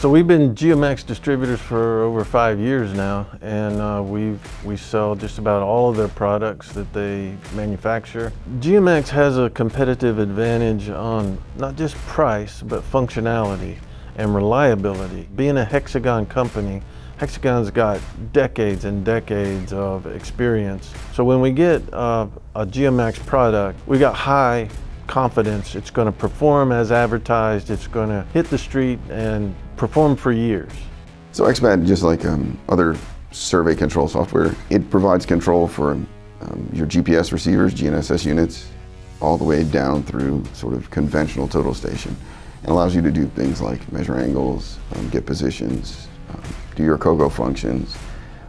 So we've been GeoMax distributors for over five years now, and uh, we we sell just about all of their products that they manufacture. GeoMax has a competitive advantage on not just price, but functionality and reliability. Being a Hexagon company, Hexagon's got decades and decades of experience. So when we get uh, a GeoMax product, we got high confidence it's going to perform as advertised, it's going to hit the street and perform for years. So XPAD, just like um, other survey control software, it provides control for um, your GPS receivers, GNSS units, all the way down through sort of conventional total station. It allows you to do things like measure angles, um, get positions, um, do your COGO functions,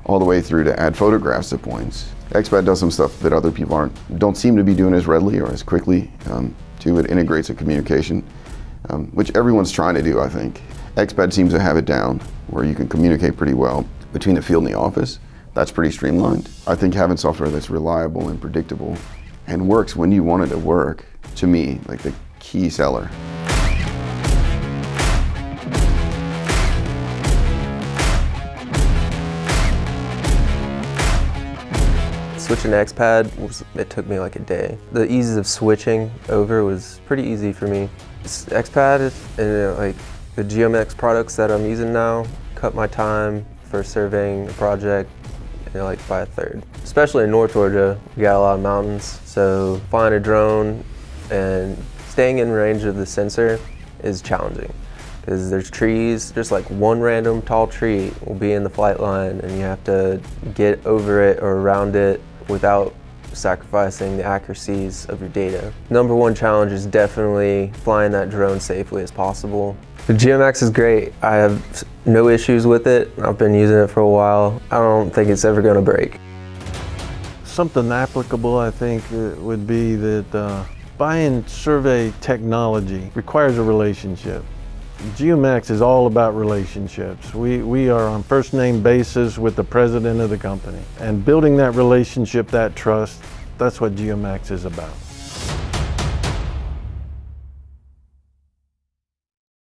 all the way through to add photographs to points. XPAD does some stuff that other people aren't, don't seem to be doing as readily or as quickly. Um, too, it integrates a communication, um, which everyone's trying to do, I think. XPAD seems to have it down where you can communicate pretty well between the field and the office. That's pretty streamlined. I think having software that's reliable and predictable and works when you want it to work, to me, like the key seller. Switching to XPAD, it took me like a day. The ease of switching over was pretty easy for me. XPAD and like the GeoMax products that I'm using now cut my time for surveying a project you know, like by a third. Especially in North Georgia, we got a lot of mountains, so flying a drone and staying in range of the sensor is challenging because there's trees, just like one random tall tree will be in the flight line and you have to get over it or around it without sacrificing the accuracies of your data. Number one challenge is definitely flying that drone safely as possible. The GMX is great. I have no issues with it. I've been using it for a while. I don't think it's ever going to break. Something applicable, I think, uh, would be that uh, buying survey technology requires a relationship. GeoMax is all about relationships. We, we are on first name basis with the president of the company. And building that relationship, that trust, that's what GeoMax is about.